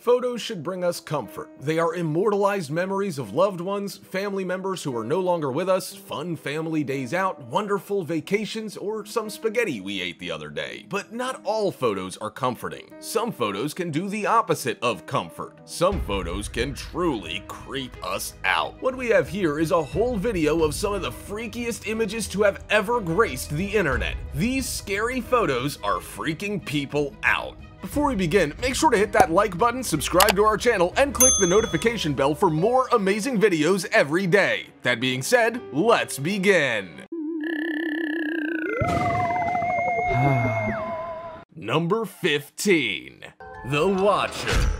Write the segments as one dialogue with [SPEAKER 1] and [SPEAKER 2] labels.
[SPEAKER 1] Photos should bring us comfort. They are immortalized memories of loved ones, family members who are no longer with us, fun family days out, wonderful vacations, or some spaghetti we ate the other day. But not all photos are comforting. Some photos can do the opposite of comfort. Some photos can truly creep us out. What we have here is a whole video of some of the freakiest images to have ever graced the internet. These scary photos are freaking people out. Before we begin, make sure to hit that like button, subscribe to our channel, and click the notification bell for more amazing videos every day. That being said, let's begin. Number 15. The Watcher.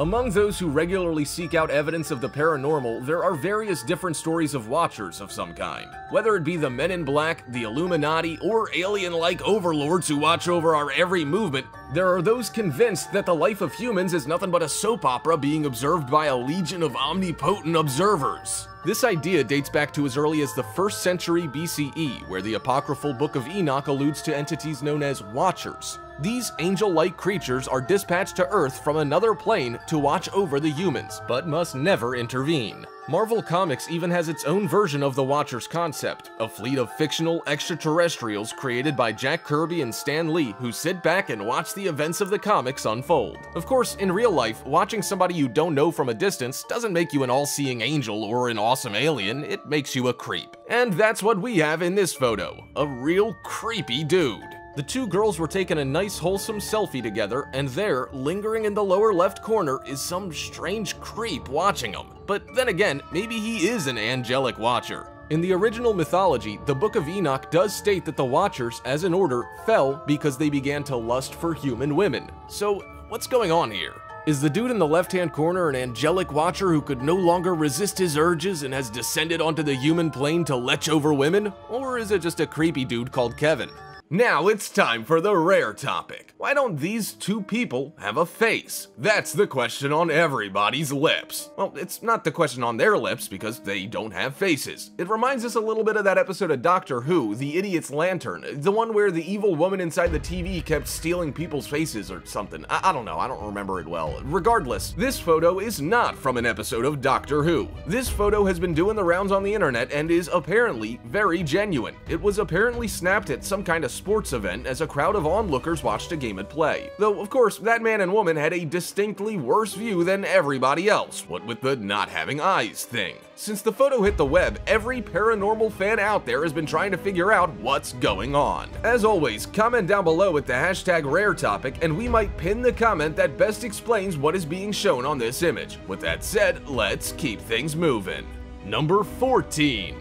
[SPEAKER 1] Among those who regularly seek out evidence of the paranormal, there are various different stories of watchers of some kind. Whether it be the Men in Black, the Illuminati, or alien-like overlords who watch over our every movement, there are those convinced that the life of humans is nothing but a soap opera being observed by a legion of omnipotent observers. This idea dates back to as early as the 1st century BCE, where the apocryphal Book of Enoch alludes to entities known as Watchers. These angel-like creatures are dispatched to Earth from another plane to watch over the humans, but must never intervene. Marvel Comics even has its own version of the Watchers concept, a fleet of fictional extraterrestrials created by Jack Kirby and Stan Lee who sit back and watch the events of the comics unfold. Of course, in real life, watching somebody you don't know from a distance doesn't make you an all-seeing angel or an awesome alien, it makes you a creep. And that's what we have in this photo, a real creepy dude. The two girls were taking a nice wholesome selfie together, and there, lingering in the lower left corner, is some strange creep watching them. But then again, maybe he is an angelic watcher. In the original mythology, the Book of Enoch does state that the Watchers, as an order, fell because they began to lust for human women. So, what's going on here? Is the dude in the left-hand corner an angelic watcher who could no longer resist his urges and has descended onto the human plane to lech over women? Or is it just a creepy dude called Kevin? Now it's time for the rare topic. Why don't these two people have a face? That's the question on everybody's lips. Well, it's not the question on their lips because they don't have faces. It reminds us a little bit of that episode of Doctor Who, The Idiot's Lantern, the one where the evil woman inside the TV kept stealing people's faces or something. I, I don't know, I don't remember it well. Regardless, this photo is not from an episode of Doctor Who. This photo has been doing the rounds on the internet and is apparently very genuine. It was apparently snapped at some kind of sports event as a crowd of onlookers watched a game at play. Though, of course, that man and woman had a distinctly worse view than everybody else, what with the not having eyes thing. Since the photo hit the web, every paranormal fan out there has been trying to figure out what's going on. As always, comment down below with the hashtag rare topic and we might pin the comment that best explains what is being shown on this image. With that said, let's keep things moving. Number 14.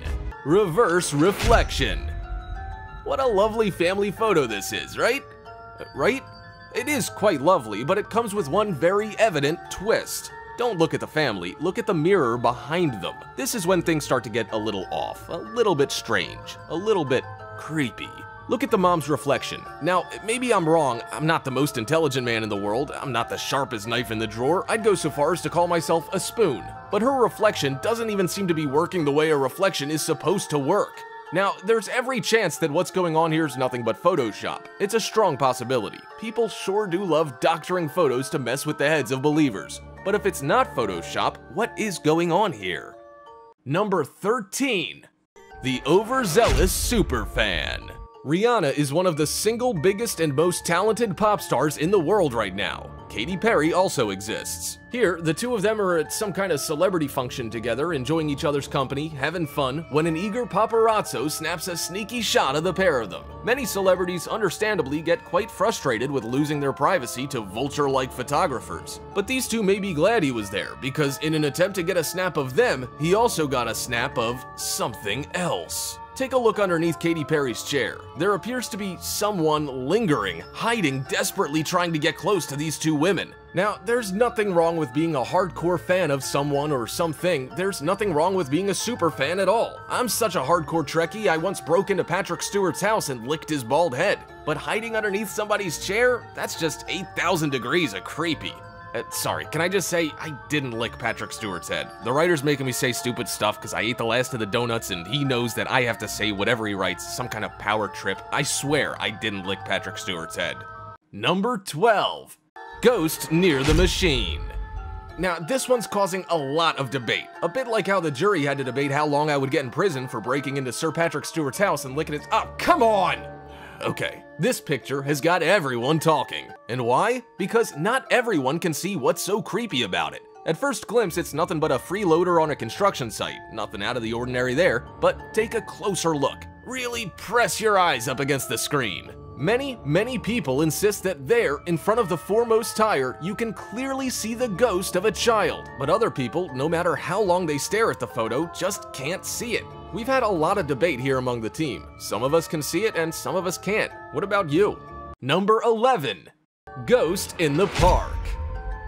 [SPEAKER 1] Reverse Reflection. What a lovely family photo this is, right? Uh, right? It is quite lovely, but it comes with one very evident twist. Don't look at the family, look at the mirror behind them. This is when things start to get a little off, a little bit strange, a little bit creepy. Look at the mom's reflection. Now, maybe I'm wrong, I'm not the most intelligent man in the world, I'm not the sharpest knife in the drawer, I'd go so far as to call myself a spoon. But her reflection doesn't even seem to be working the way a reflection is supposed to work. Now, there's every chance that what's going on here is nothing but Photoshop. It's a strong possibility. People sure do love doctoring photos to mess with the heads of believers. But if it's not Photoshop, what is going on here? Number 13. The Overzealous Superfan. Rihanna is one of the single biggest and most talented pop stars in the world right now. Katy Perry also exists. Here, the two of them are at some kind of celebrity function together, enjoying each other's company, having fun, when an eager paparazzo snaps a sneaky shot of the pair of them. Many celebrities understandably get quite frustrated with losing their privacy to vulture-like photographers. But these two may be glad he was there, because in an attempt to get a snap of them, he also got a snap of something else. Take a look underneath Katy Perry's chair. There appears to be someone lingering, hiding, desperately trying to get close to these two women. Now, there's nothing wrong with being a hardcore fan of someone or something. There's nothing wrong with being a super fan at all. I'm such a hardcore Trekkie, I once broke into Patrick Stewart's house and licked his bald head. But hiding underneath somebody's chair? That's just 8,000 degrees of creepy. Uh, sorry, can I just say, I didn't lick Patrick Stewart's head. The writer's making me say stupid stuff because I ate the last of the donuts and he knows that I have to say whatever he writes, some kind of power trip. I swear I didn't lick Patrick Stewart's head. Number 12. Ghost near the machine. Now, this one's causing a lot of debate. A bit like how the jury had to debate how long I would get in prison for breaking into Sir Patrick Stewart's house and licking his- Oh, come on! Okay, this picture has got everyone talking. And why? Because not everyone can see what's so creepy about it. At first glimpse, it's nothing but a front loader on a construction site. Nothing out of the ordinary there. But take a closer look. Really press your eyes up against the screen. Many, many people insist that there, in front of the foremost tire, you can clearly see the ghost of a child. But other people, no matter how long they stare at the photo, just can't see it. We've had a lot of debate here among the team. Some of us can see it and some of us can't. What about you? Number 11. Ghost in the Park.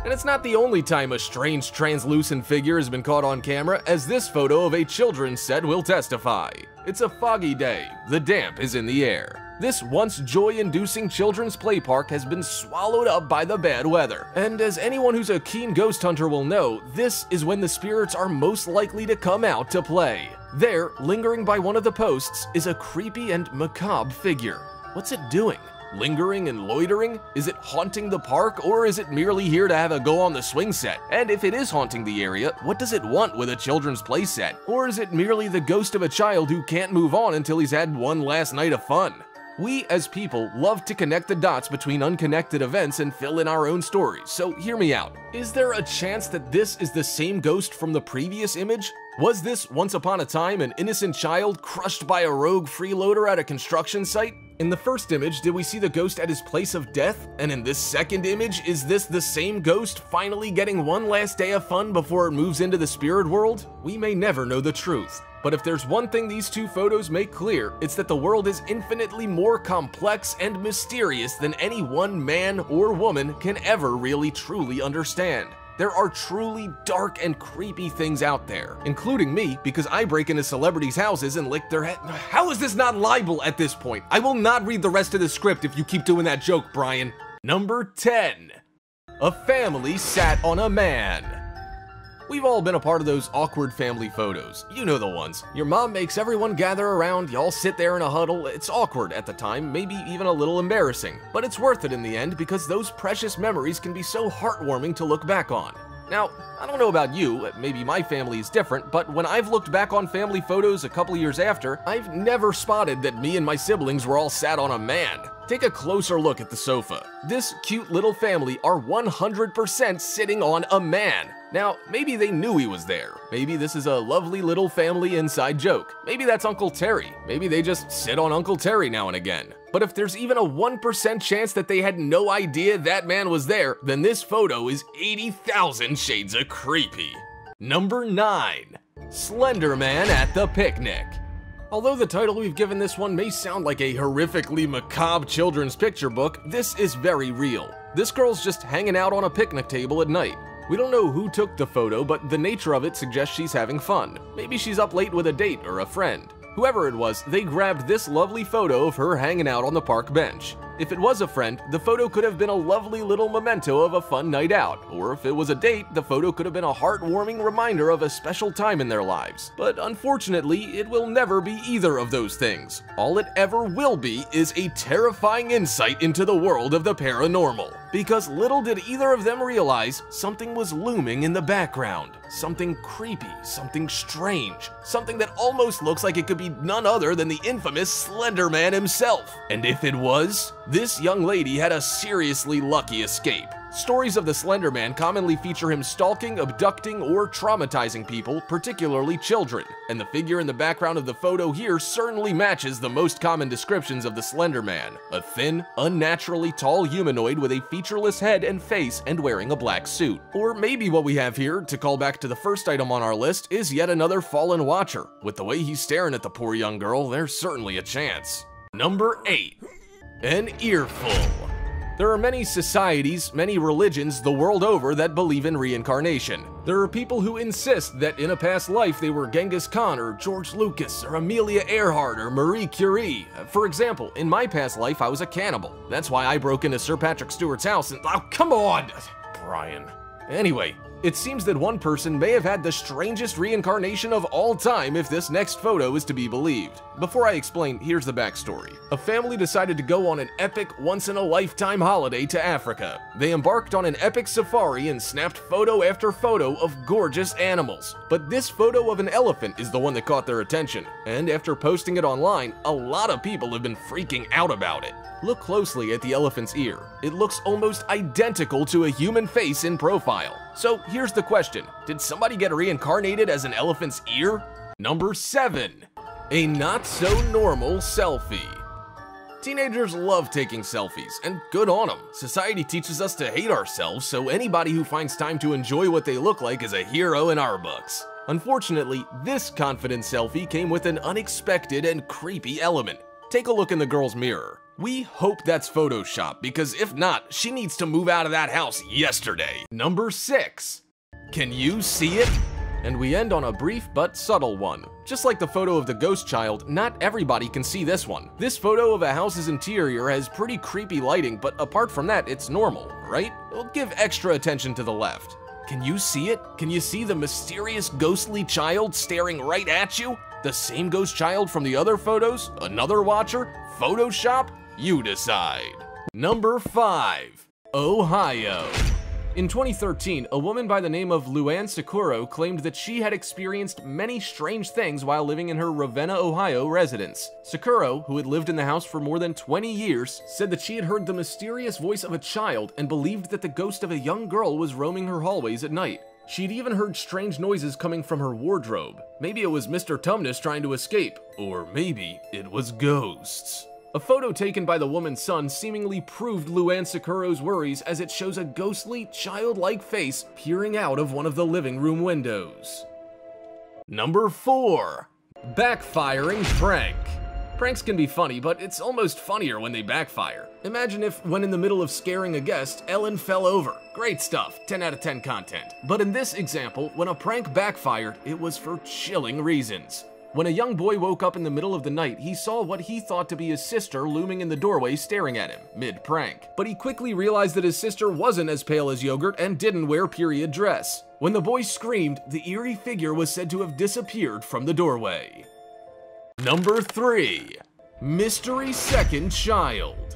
[SPEAKER 1] And it's not the only time a strange translucent figure has been caught on camera, as this photo of a children's set will testify. It's a foggy day, the damp is in the air. This once joy-inducing children's play park has been swallowed up by the bad weather. And as anyone who's a keen ghost hunter will know, this is when the spirits are most likely to come out to play. There, lingering by one of the posts, is a creepy and macabre figure. What's it doing? Lingering and loitering? Is it haunting the park, or is it merely here to have a go on the swing set? And if it is haunting the area, what does it want with a children's play set? Or is it merely the ghost of a child who can't move on until he's had one last night of fun? We, as people, love to connect the dots between unconnected events and fill in our own stories, so hear me out. Is there a chance that this is the same ghost from the previous image? Was this, once upon a time, an innocent child crushed by a rogue front loader at a construction site? In the first image, did we see the ghost at his place of death? And in this second image, is this the same ghost finally getting one last day of fun before it moves into the spirit world? We may never know the truth. But if there's one thing these two photos make clear, it's that the world is infinitely more complex and mysterious than any one man or woman can ever really truly understand. There are truly dark and creepy things out there, including me because I break into celebrities' houses and lick their head. How is this not libel at this point? I will not read the rest of the script if you keep doing that joke, Brian. Number 10. A family sat on a man. We've all been a part of those awkward family photos. You know the ones. Your mom makes everyone gather around, y'all sit there in a huddle. It's awkward at the time, maybe even a little embarrassing. But it's worth it in the end because those precious memories can be so heartwarming to look back on. Now, I don't know about you, maybe my family is different, but when I've looked back on family photos a couple years after, I've never spotted that me and my siblings were all sat on a man. Take a closer look at the sofa. This cute little family are 100% sitting on a man. Now, maybe they knew he was there. Maybe this is a lovely little family inside joke. Maybe that's Uncle Terry. Maybe they just sit on Uncle Terry now and again. But if there's even a 1% chance that they had no idea that man was there, then this photo is 80,000 shades of creepy. Number 9. Slender Man at the Picnic. Although the title we've given this one may sound like a horrifically macabre children's picture book, this is very real. This girl's just hanging out on a picnic table at night. We don't know who took the photo, but the nature of it suggests she's having fun. Maybe she's up late with a date or a friend. Whoever it was, they grabbed this lovely photo of her hanging out on the park bench. If it was a friend, the photo could have been a lovely little memento of a fun night out, or if it was a date, the photo could have been a heartwarming reminder of a special time in their lives. But unfortunately, it will never be either of those things. All it ever will be is a terrifying insight into the world of the paranormal. Because little did either of them realize something was looming in the background. Something creepy, something strange, something that almost looks like it could be none other than the infamous Slender Man himself. And if it was, this young lady had a seriously lucky escape. Stories of the Slender Man commonly feature him stalking, abducting, or traumatizing people, particularly children, and the figure in the background of the photo here certainly matches the most common descriptions of the Slender Man, a thin, unnaturally tall humanoid with a featureless head and face and wearing a black suit. Or maybe what we have here, to call back to the first item on our list, is yet another fallen watcher. With the way he's staring at the poor young girl, there's certainly a chance. Number 8. An Earful there are many societies, many religions the world over that believe in reincarnation. There are people who insist that in a past life they were Genghis Khan or George Lucas or Amelia Earhart or Marie Curie. For example, in my past life I was a cannibal. That's why I broke into Sir Patrick Stewart's house and- Oh, come on! Brian. Anyway, it seems that one person may have had the strangest reincarnation of all time if this next photo is to be believed. Before I explain, here's the backstory. A family decided to go on an epic, once-in-a-lifetime holiday to Africa. They embarked on an epic safari and snapped photo after photo of gorgeous animals. But this photo of an elephant is the one that caught their attention, and after posting it online, a lot of people have been freaking out about it. Look closely at the elephant's ear. It looks almost identical to a human face in profile. So here's the question, did somebody get reincarnated as an elephant's ear? Number 7. A not-so-normal selfie. Teenagers love taking selfies, and good on them. Society teaches us to hate ourselves, so anybody who finds time to enjoy what they look like is a hero in our books. Unfortunately, this confident selfie came with an unexpected and creepy element. Take a look in the girl's mirror. We hope that's Photoshop, because if not, she needs to move out of that house yesterday. Number 6. Can you see it? And we end on a brief but subtle one. Just like the photo of the ghost child, not everybody can see this one. This photo of a house's interior has pretty creepy lighting, but apart from that, it's normal, right? We'll give extra attention to the left. Can you see it? Can you see the mysterious ghostly child staring right at you? The same ghost child from the other photos? Another watcher? Photoshop? You decide. Number 5. Ohio. In 2013, a woman by the name of Luann Sakuro claimed that she had experienced many strange things while living in her Ravenna, Ohio residence. Sakuro, who had lived in the house for more than 20 years, said that she had heard the mysterious voice of a child and believed that the ghost of a young girl was roaming her hallways at night. She'd even heard strange noises coming from her wardrobe. Maybe it was Mr. Tumnus trying to escape, or maybe it was ghosts. A photo taken by the woman's son seemingly proved Luann Sakuro's worries as it shows a ghostly, childlike face peering out of one of the living room windows. Number 4. Backfiring Prank Pranks can be funny, but it's almost funnier when they backfire. Imagine if, when in the middle of scaring a guest, Ellen fell over. Great stuff, 10 out of 10 content. But in this example, when a prank backfired, it was for chilling reasons. When a young boy woke up in the middle of the night, he saw what he thought to be his sister looming in the doorway staring at him, mid-prank. But he quickly realized that his sister wasn't as pale as yogurt and didn't wear period dress. When the boy screamed, the eerie figure was said to have disappeared from the doorway. Number 3. Mystery Second Child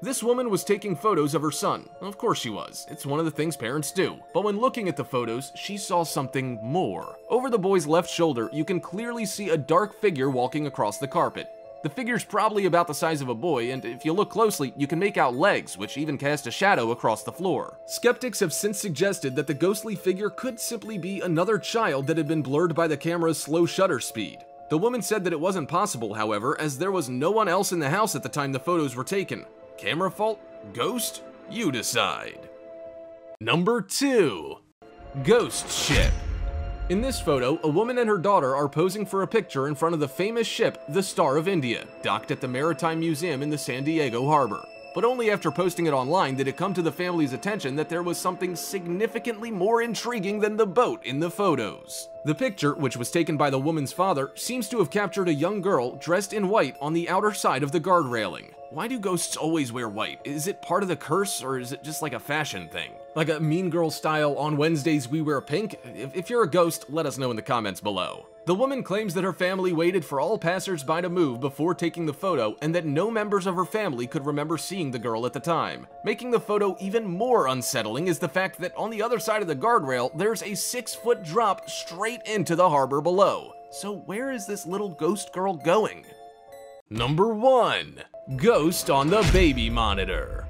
[SPEAKER 1] this woman was taking photos of her son. Of course she was. It's one of the things parents do. But when looking at the photos, she saw something more. Over the boy's left shoulder, you can clearly see a dark figure walking across the carpet. The figure's probably about the size of a boy, and if you look closely, you can make out legs, which even cast a shadow across the floor. Skeptics have since suggested that the ghostly figure could simply be another child that had been blurred by the camera's slow shutter speed. The woman said that it wasn't possible, however, as there was no one else in the house at the time the photos were taken. Camera fault? Ghost? You decide. Number 2. Ghost Ship. In this photo, a woman and her daughter are posing for a picture in front of the famous ship, the Star of India, docked at the Maritime Museum in the San Diego harbor. But only after posting it online did it come to the family's attention that there was something significantly more intriguing than the boat in the photos. The picture, which was taken by the woman's father, seems to have captured a young girl dressed in white on the outer side of the guard railing. Why do ghosts always wear white? Is it part of the curse, or is it just like a fashion thing? Like a Mean Girl style, on Wednesdays we wear pink? If, if, you're a ghost, let us know in the comments below. The woman claims that her family waited for all passersby to move before taking the photo, and that no members of her family could remember seeing the girl at the time. Making the photo even more unsettling is the fact that on the other side of the guardrail, there's a six foot drop straight into the harbor below. So where is this little ghost girl going? Number 1. Ghost on the baby monitor.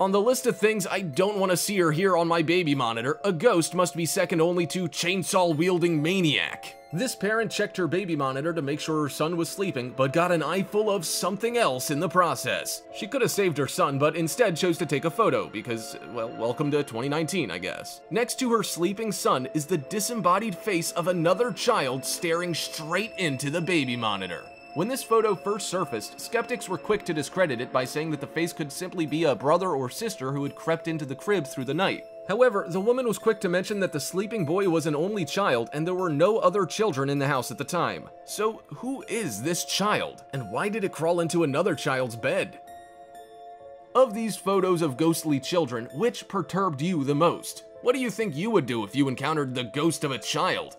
[SPEAKER 1] On the list of things I don't want to see or hear on my baby monitor, a ghost must be second only to chainsaw-wielding maniac. This parent checked her baby monitor to make sure her son was sleeping, but got an eye full of something else in the process. She could have saved her son, but instead chose to take a photo because, well, welcome to 2019, I guess. Next to her sleeping son is the disembodied face of another child staring straight into the baby monitor. When this photo first surfaced, skeptics were quick to discredit it by saying that the face could simply be a brother or sister who had crept into the crib through the night. However, the woman was quick to mention that the sleeping boy was an only child and there were no other children in the house at the time. So who is this child, and why did it crawl into another child's bed? Of these photos of ghostly children, which perturbed you the most? What do you think you would do if you encountered the ghost of a child?